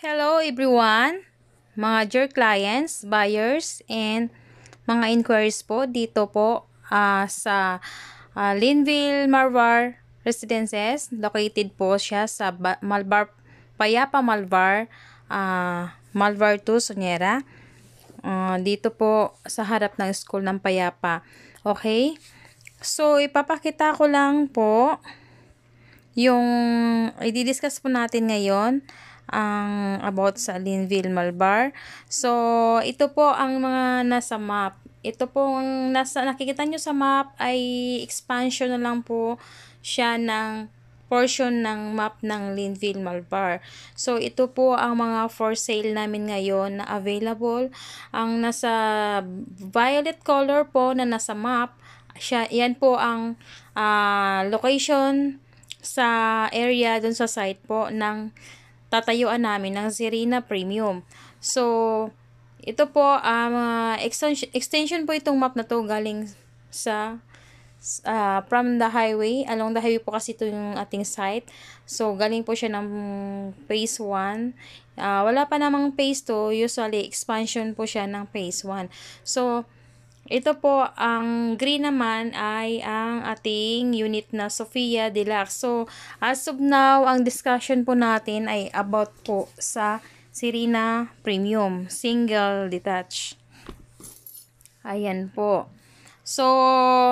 Hello everyone, mga dear clients, buyers, and mga inquiries po dito po uh, sa uh, Linville Marvar Residences. Located po siya sa ba Malvar, Payapa Malvar, uh, Malvar 2, Sonyera. Uh, dito po sa harap ng school ng Payapa. Okay? So, ipapakita ko lang po yung i-discuss po natin ngayon ang about sa Linville Malbar. So, ito po ang mga nasa map. Ito po ang nasa, nakikita nyo sa map ay expansion na lang po siya ng portion ng map ng Linville Malbar. So, ito po ang mga for sale namin ngayon na available. Ang nasa violet color po na nasa map, siya, yan po ang uh, location sa area dun sa site po ng tatayuan namin ng Serena Premium. So, ito po, um, uh, extension, extension po itong map na to galing sa uh, from the highway. Along the highway po kasi ito yung ating site. So, galing po siya ng phase 1. Uh, wala pa namang phase 2. Usually, expansion po siya ng phase 1. So, ito po, ang green naman ay ang ating unit na Sofia Deluxe. So, as of now, ang discussion po natin ay about po sa Serena Premium Single Detach. Ayan po. So,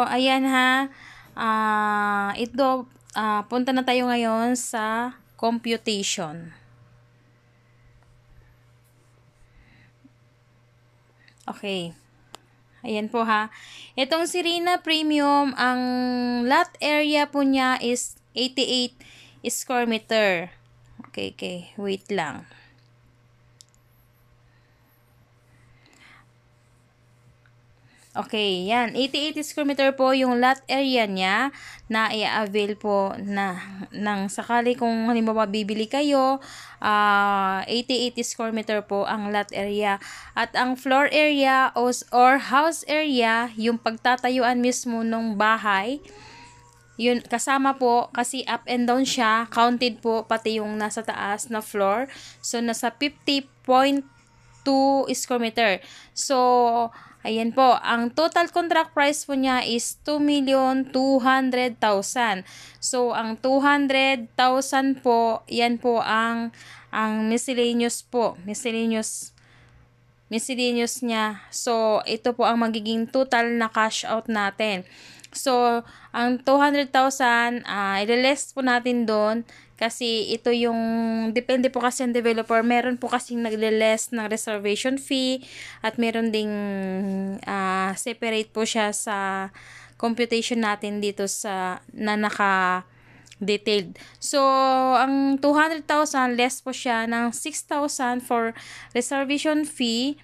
ayan ha. Uh, ito, uh, punta na tayo ngayon sa computation. Okay. Ayan po ha. Itong Serena Premium, ang lot area po niya is 88 square meter. Okay, okay. Wait lang. Okay, yan. 88 square meter po yung lot area niya na i-avail po na ng sakali kung halimbawa bibili kayo, uh, ah, 88 square meter po ang lot area. At ang floor area or house area, yung pagtatayuan mismo ng bahay, yun kasama po kasi up and down siya counted po pati yung nasa taas na floor so nasa 50.2 square meter so Ayan po, ang total contract price po niya is 2,200,000. So, ang 200,000 po, yan po ang ang miscellaneous po, miscellaneous miscellaneous niya. So, ito po ang magiging total na cash out natin. So, ang 200,000, uh, i-less po natin doon kasi ito yung, depende po kasi ang developer, meron po kasing nagle-less ng reservation fee at meron ding uh, separate po siya sa computation natin dito sa na naka detailed. So, ang 200,000 less po siya ng 6,000 for reservation fee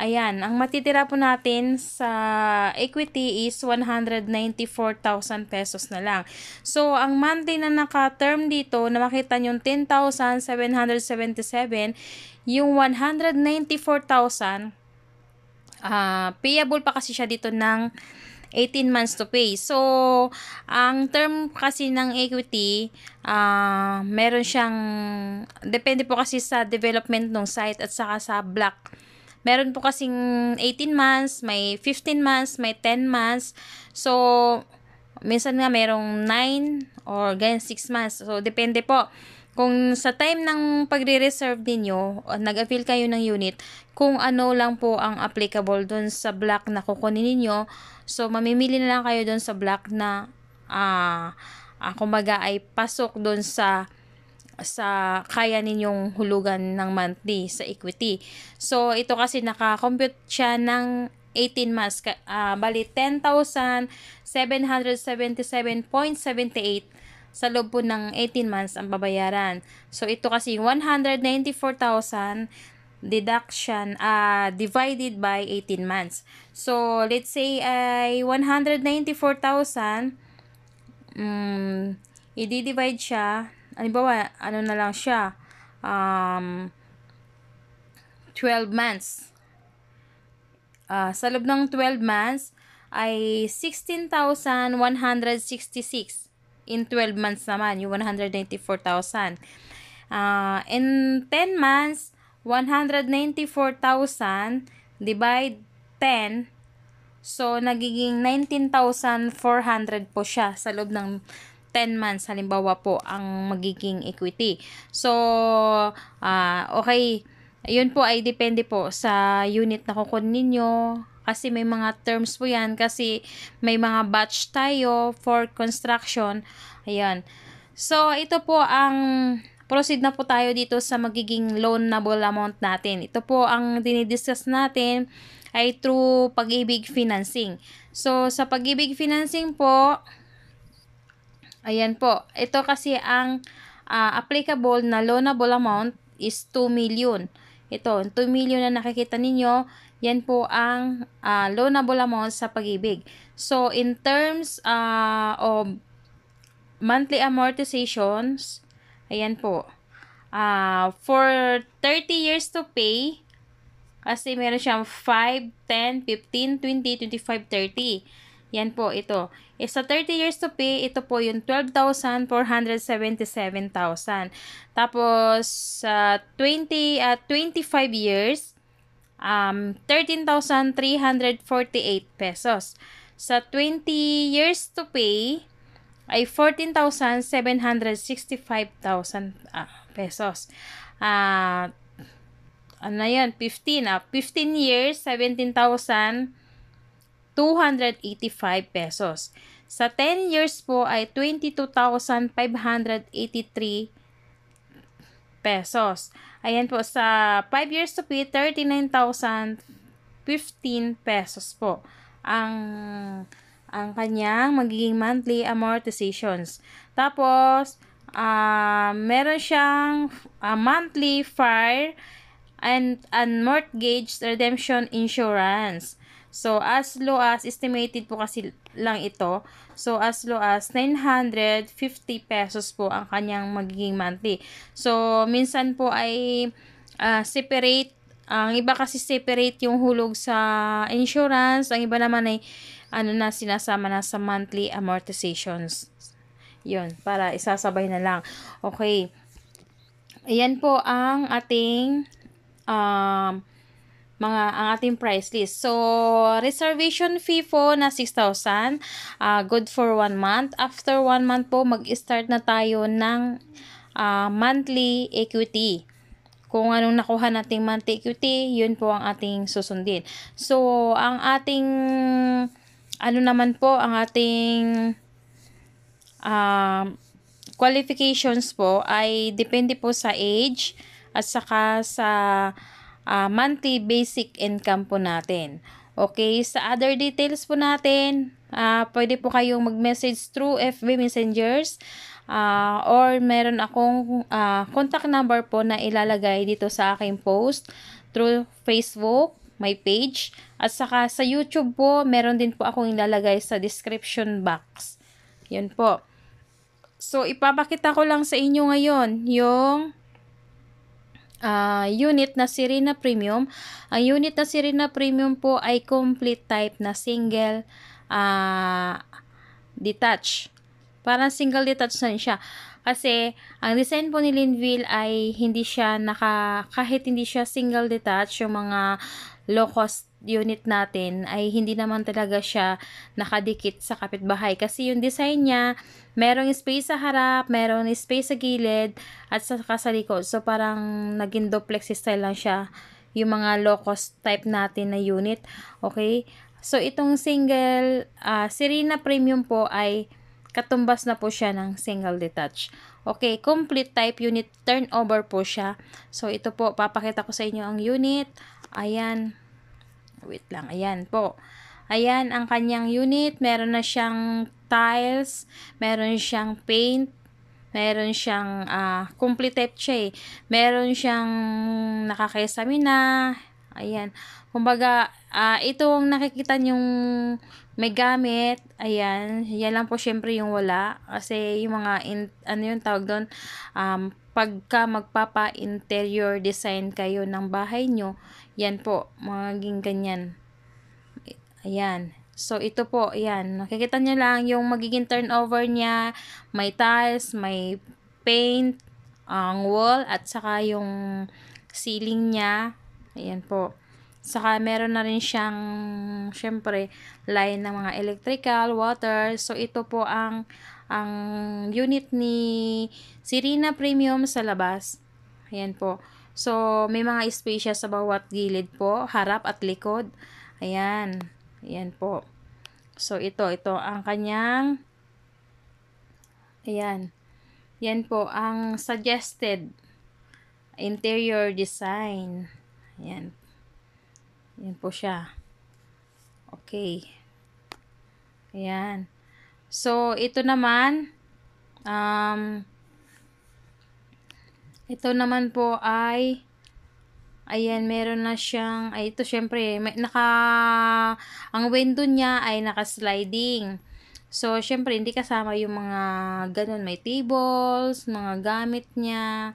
Ayan, ang matitira po natin sa equity is 194,000 pesos na lang. So, ang monthly na naka-term dito, na makita nyo 10,777, yung 194,000, uh, payable pa kasi siya dito ng 18 months to pay. So, ang term kasi ng equity, uh, meron siyang, depende po kasi sa development ng site at saka sa block Meron po kasing 18 months, may 15 months, may 10 months. So, minsan nga merong 9 or ganyan 6 months. So, depende po. Kung sa time ng pagre-reserve ninyo, nag-avail kayo ng unit, kung ano lang po ang applicable dun sa block na kukunin ninyo, so mamimili na lang kayo dun sa block na uh, uh, kumbaga ay pasok dun sa sa kaya ninyong hulugan ng monthly sa equity. So, ito kasi naka-compute siya ng 18 months. Uh, bali, 10,777.78 sa loob po ng 18 months ang babayaran. So, ito kasi 194,000 deduction uh, divided by 18 months. So, let's say ay 194,000 um, i-divide siya Halimbawa, ano na lang siya, um, 12 months. Uh, sa loob ng 12 months, ay 16,166 in 12 months naman, yung 194,000. Uh, in 10 months, 194,000 divide 10. So, nagiging 19,400 po siya sa loob ng 10 months, halimbawa po, ang magiging equity. So, uh, okay, yun po ay depende po sa unit na kukunin ninyo. Kasi may mga terms po yan. Kasi may mga batch tayo for construction. Ayan. So, ito po ang proceed na po tayo dito sa magiging loanable amount natin. Ito po ang dinidiscuss natin ay through pag-ibig financing. So, sa pag-ibig financing po, ayan po, ito kasi ang uh, applicable na loanable amount is 2 million. Ito, 2 million na nakikita ninyo, yan po ang uh, loanable amount sa pag-ibig. So, in terms uh, of monthly amortizations, Ayan po. Uh, for 30 years to pay, kasi meron siyang 5, 10, 15, 20, 25, 30. Yan po, ito. E sa 30 years to pay, ito po yung 12,477,000. Tapos, sa uh, 20, uh, 25 years, um, 13,348 pesos. Sa 20 years to pay, ay 14,765,000 ah, pesos. Ah, ano na yan? 15. Ah, 15 years, 17,285 pesos. Sa 10 years po ay 22,583 pesos. Ayan po, sa 5 years to pay, 39,015 pesos po. Ang ang kanyang magiging monthly amortizations. Tapos, uh, meron siyang uh, monthly fire and, and mortgage redemption insurance. So, as low as, estimated po kasi lang ito. So, as low as 950 pesos po ang kanyang magiging monthly. So, minsan po ay uh, separate. Ang iba kasi separate yung hulog sa insurance. Ang iba naman ay ano na sinasama na sa monthly amortizations. Yun, para isasabay na lang. Okay. Ayan po ang ating um, mga ang ating price list. So, reservation fee po na 6,000. Uh, good for 1 month. After 1 month po, mag-start na tayo ng uh, monthly equity. Kung anong nakuha nating monthly equity, yun po ang ating susundin. So, ang ating ano naman po ang ating uh, qualifications po ay depende po sa age at saka sa uh, monthly basic income po natin. Okay, sa other details po natin, uh, pwede po kayong mag-message through FB Messengers uh, or meron akong uh, contact number po na ilalagay dito sa aking post through Facebook my page. At saka sa YouTube po, meron din po akong ilalagay sa description box. Yun po. So, ipapakita ko lang sa inyo ngayon yung uh, unit na Serena Premium. Ang unit na Serena Premium po ay complete type na single uh, detach. Parang single detach na siya. Kasi, ang design po ni Linville ay hindi siya naka, kahit hindi siya single detach, yung mga low cost unit natin ay hindi naman talaga siya nakadikit sa kapitbahay kasi yung design niya merong space sa harap, merong space sa gilid at sa kasalikod. So parang naging duplex style lang siya yung mga low cost type natin na unit. Okay? So itong single uh, Serena Premium po ay katumbas na po siya ng single detach. Okay, complete type unit turnover po siya. So ito po papakita ko sa inyo ang unit. Ayan. Wait lang. Ayan po. Ayan ang kanyang unit. Meron na siyang tiles. Meron siyang paint. Meron siyang uh, complete siya eh. Meron siyang nakakaisamina. Ayan. Kumbaga, uh, itong nakikita yung may gamit, ayan, yan lang po syempre yung wala. Kasi yung mga, in, ano yung tawag doon, um, pagka magpapa-interior design kayo ng bahay nyo, yan po, magiging ganyan. Ayan. So, ito po, ayan. Nakikita nyo lang yung magiging turnover niya. May tiles, may paint, ang wall at saka yung ceiling niya. Ayan po. Saka meron na rin siyang syempre line ng mga electrical, water. So ito po ang ang unit ni Sirina Premium sa labas. Ayan po. So may mga space siya sa bawat gilid po, harap at likod. Ayan. Ayan po. So ito, ito ang kanyang Ayan. Yan po ang suggested interior design. Ayan. Yan po siya. Okay. Ayan. So, ito naman, um, ito naman po ay, ayan, meron na siyang, ay, ito syempre, may, naka, ang window niya ay naka-sliding. So, syempre, hindi kasama yung mga ganun, may tables, mga gamit niya.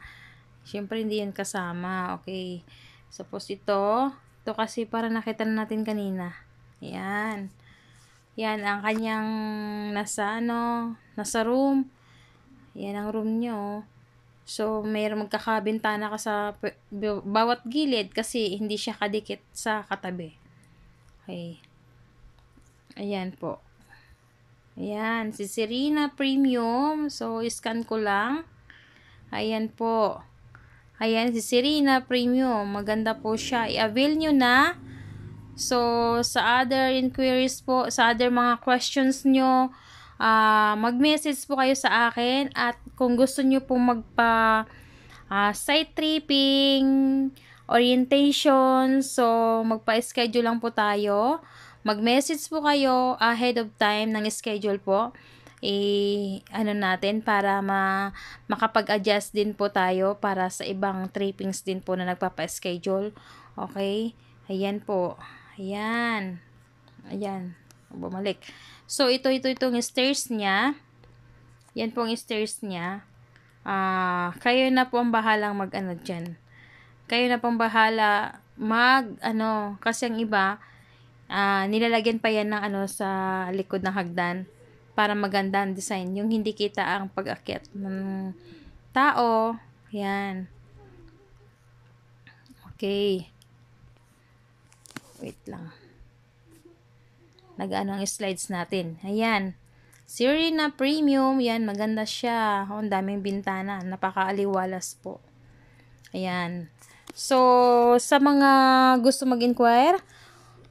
Syempre, hindi yan kasama. Okay. Suppose ito, ito kasi para nakita na natin kanina. Yan. Yan ang kanyang nasa ano, nasa room. Yan ang room nyo. So, mayroong magkakabintana ka sa bawat gilid kasi hindi siya kadikit sa katabi. Okay. Ayan po. Ayan, si Serena Premium. So, scan ko lang. Ayan po. Ayan, si Serena Premium. Maganda po siya. I-avail nyo na. So, sa other inquiries po, sa other mga questions nyo, uh, mag-message po kayo sa akin. At kung gusto nyo po magpa uh, site tripping, orientation, so magpa-schedule lang po tayo. Mag-message po kayo ahead of time ng schedule po eh, ano natin, para ma, makapag-adjust din po tayo para sa ibang trippings din po na nagpapa-schedule. Okay? Ayan po. Ayan. Ayan. Bumalik. So, ito, ito, itong stairs niya. Yan po ang stairs niya. Uh, kayo na po ang bahalang mag-ano dyan. Kayo na po ang bahala mag, ano, kasi ang iba, uh, nilalagyan pa yan ng ano sa likod ng hagdan para maganda ang design. Yung hindi kita ang pag-akyat ng tao. Yan. Okay. Wait lang. Nag-ano ang slides natin. Ayan. Serena Premium. Yan, maganda siya. Oh, ang daming bintana. Napakaaliwalas po. Ayan. So, sa mga gusto mag-inquire,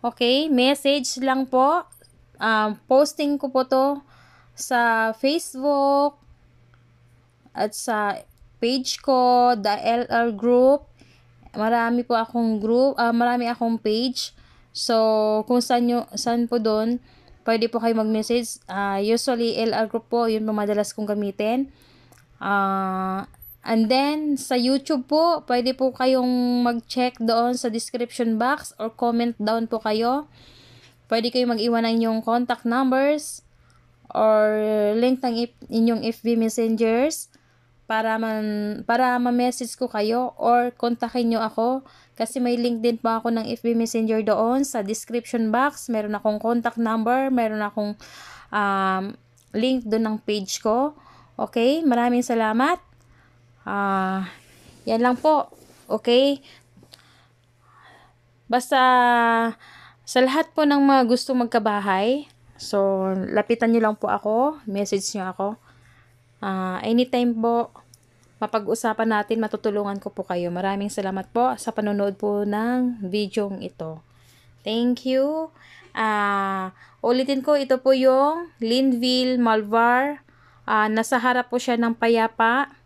okay, message lang po. Um, posting ko po to sa Facebook at sa page ko, the LR Group. Marami po akong group, uh, marami akong page. So, kung saan, nyo, saan po doon, pwede po kayo mag-message. Uh, usually, LR Group po, yun po madalas kong gamitin. Uh, and then, sa YouTube po, pwede po kayong mag-check doon sa description box or comment down po kayo. Pwede kayo mag-iwan ng inyong contact numbers or link ng inyong FB messengers para man para ma-message ko kayo or kontakin nyo ako kasi may link din pa ako ng FB Messenger doon sa description box. Meron akong contact number, meron akong um, link doon ng page ko. Okay, maraming salamat. Ah, uh, yan lang po. Okay? Basta sa lahat po ng mga gusto magkabahay, So, lapitan nyo lang po ako, message nyo ako. Uh, anytime po, mapag-usapan natin, matutulungan ko po kayo. Maraming salamat po sa panonood po ng video ito. Thank you. Uh, ulitin ko, ito po yung Linville, Malvar. Uh, nasa harap po siya ng Payapa.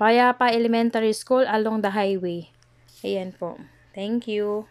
Payapa Elementary School along the highway. Ayan po. Thank you.